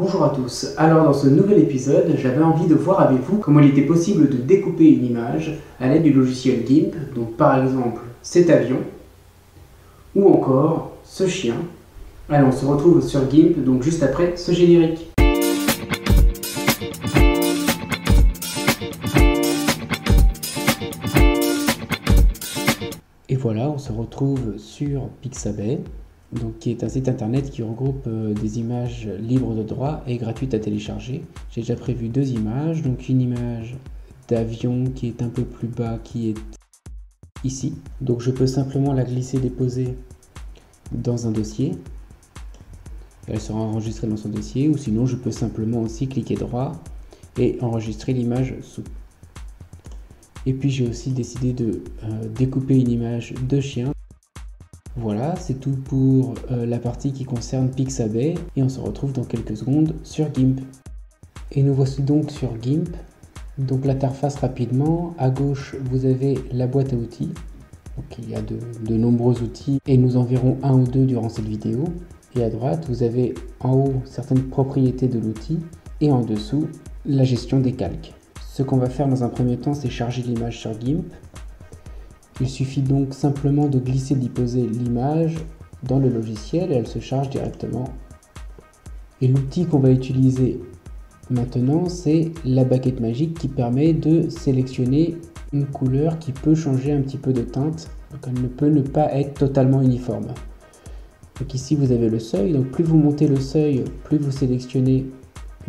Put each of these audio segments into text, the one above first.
Bonjour à tous, alors dans ce nouvel épisode, j'avais envie de voir avec vous comment il était possible de découper une image à l'aide du logiciel GIMP, donc par exemple cet avion, ou encore ce chien. Allez, on se retrouve sur GIMP, donc juste après ce générique. Et voilà, on se retrouve sur Pixabay donc, qui est un site internet qui regroupe euh, des images libres de droit et gratuites à télécharger. J'ai déjà prévu deux images, donc une image d'avion qui est un peu plus bas, qui est ici. Donc je peux simplement la glisser, déposer dans un dossier. Elle sera enregistrée dans son dossier, ou sinon je peux simplement aussi cliquer droit et enregistrer l'image sous. Et puis j'ai aussi décidé de euh, découper une image de chien. Voilà, c'est tout pour euh, la partie qui concerne Pixabay et on se retrouve dans quelques secondes sur GIMP. Et nous voici donc sur GIMP. Donc l'interface rapidement, à gauche vous avez la boîte à outils. Donc il y a de, de nombreux outils et nous en verrons un ou deux durant cette vidéo. Et à droite vous avez en haut certaines propriétés de l'outil et en dessous la gestion des calques. Ce qu'on va faire dans un premier temps c'est charger l'image sur GIMP il suffit donc simplement de glisser, d'y poser l'image dans le logiciel et elle se charge directement. Et l'outil qu'on va utiliser maintenant, c'est la baguette magique qui permet de sélectionner une couleur qui peut changer un petit peu de teinte. Donc elle ne peut ne pas être totalement uniforme. Donc ici vous avez le seuil, donc plus vous montez le seuil, plus vous sélectionnez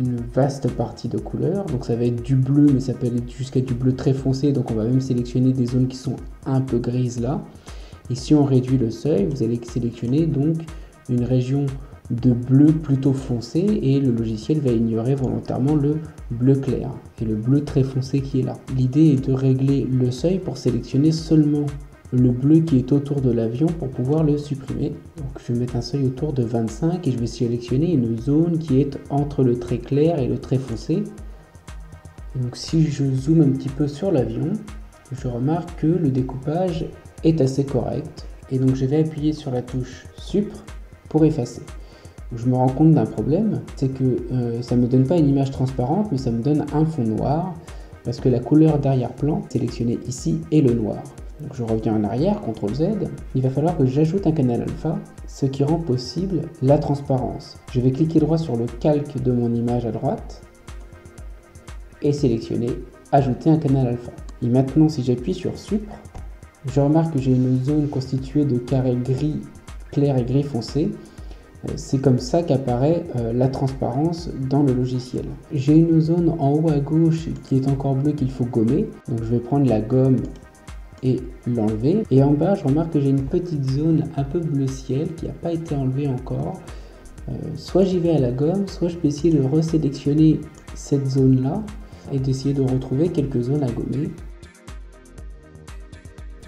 une vaste partie de couleurs. Donc ça va être du bleu, mais ça peut aller jusqu'à du bleu très foncé. Donc on va même sélectionner des zones qui sont un peu grises là. Et si on réduit le seuil, vous allez sélectionner donc une région de bleu plutôt foncé et le logiciel va ignorer volontairement le bleu clair et le bleu très foncé qui est là. L'idée est de régler le seuil pour sélectionner seulement le bleu qui est autour de l'avion pour pouvoir le supprimer. Je vais mettre un seuil autour de 25 et je vais sélectionner une zone qui est entre le très clair et le très foncé. donc si je zoome un petit peu sur l'avion, je remarque que le découpage est assez correct. Et donc je vais appuyer sur la touche Supr pour effacer. Je me rends compte d'un problème, c'est que euh, ça ne me donne pas une image transparente, mais ça me donne un fond noir, parce que la couleur d'arrière-plan sélectionnée ici est le noir. Je reviens en arrière, CTRL Z, il va falloir que j'ajoute un canal alpha, ce qui rend possible la transparence. Je vais cliquer droit sur le calque de mon image à droite et sélectionner ajouter un canal alpha. Et maintenant si j'appuie sur Supr, je remarque que j'ai une zone constituée de carrés gris clair et gris foncé. Euh, c'est comme ça qu'apparaît euh, la transparence dans le logiciel. J'ai une zone en haut à gauche qui est encore bleue qu'il faut gommer. Donc je vais prendre la gomme et l'enlever. Et en bas, je remarque que j'ai une petite zone un peu bleu ciel qui n'a pas été enlevée encore. Euh, soit j'y vais à la gomme, soit je peux essayer de resélectionner cette zone-là et d'essayer de retrouver quelques zones à gommer.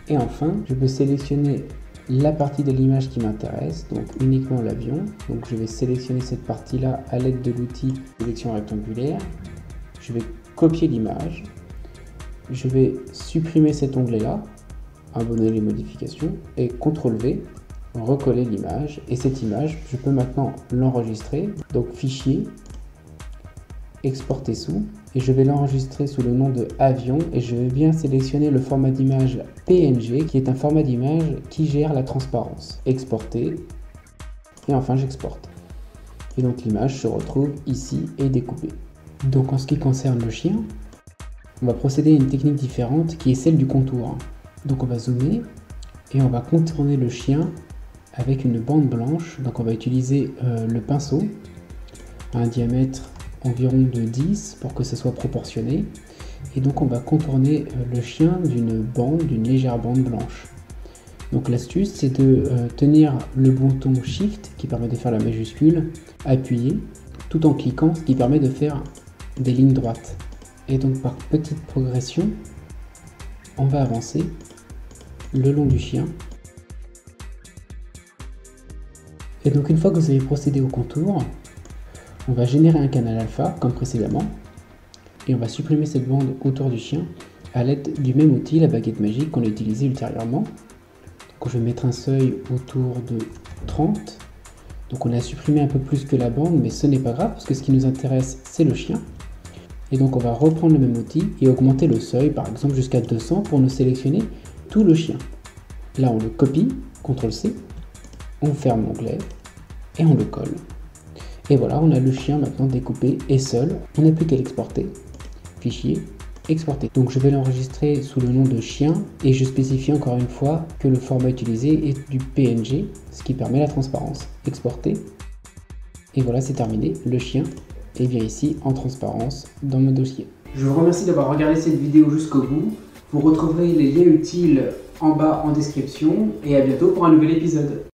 Et enfin, je peux sélectionner la partie de l'image qui m'intéresse, donc uniquement l'avion. Donc je vais sélectionner cette partie-là à l'aide de l'outil sélection rectangulaire. Je vais copier l'image, je vais supprimer cet onglet-là, abonner les modifications, et CTRL V, recoller l'image. Et cette image, je peux maintenant l'enregistrer. Donc fichier, exporter sous, et je vais l'enregistrer sous le nom de avion, et je vais bien sélectionner le format d'image PNG, qui est un format d'image qui gère la transparence. Exporter, et enfin j'exporte. Et donc l'image se retrouve ici et découpée. Donc en ce qui concerne le chien, on va procéder à une technique différente qui est celle du contour. Donc on va zoomer et on va contourner le chien avec une bande blanche. Donc on va utiliser euh, le pinceau à un diamètre environ de 10 pour que ce soit proportionné. Et donc on va contourner euh, le chien d'une bande, d'une légère bande blanche. Donc l'astuce c'est de euh, tenir le bouton Shift qui permet de faire la majuscule, appuyer, tout en cliquant, ce qui permet de faire des lignes droites. Et donc par petite progression, on va avancer le long du chien. Et donc une fois que vous avez procédé au contour, on va générer un canal alpha comme précédemment. Et on va supprimer cette bande autour du chien à l'aide du même outil, la baguette magique qu'on a utilisé ultérieurement. Donc je vais mettre un seuil autour de 30. Donc on a supprimé un peu plus que la bande, mais ce n'est pas grave, parce que ce qui nous intéresse, c'est le chien. Et donc on va reprendre le même outil et augmenter le seuil, par exemple jusqu'à 200, pour nous sélectionner tout le chien. Là on le copie, CTRL-C, on ferme l'onglet et on le colle. Et voilà, on a le chien maintenant découpé et seul. On n'a plus qu'à l'exporter. Fichier, exporter. Donc je vais l'enregistrer sous le nom de chien et je spécifie encore une fois que le format utilisé est du PNG, ce qui permet la transparence. Exporter. Et voilà, c'est terminé. Le chien est bien ici en transparence dans mon dossier. Je vous remercie d'avoir regardé cette vidéo jusqu'au bout. Vous retrouverez les liens utiles en bas en description et à bientôt pour un nouvel épisode.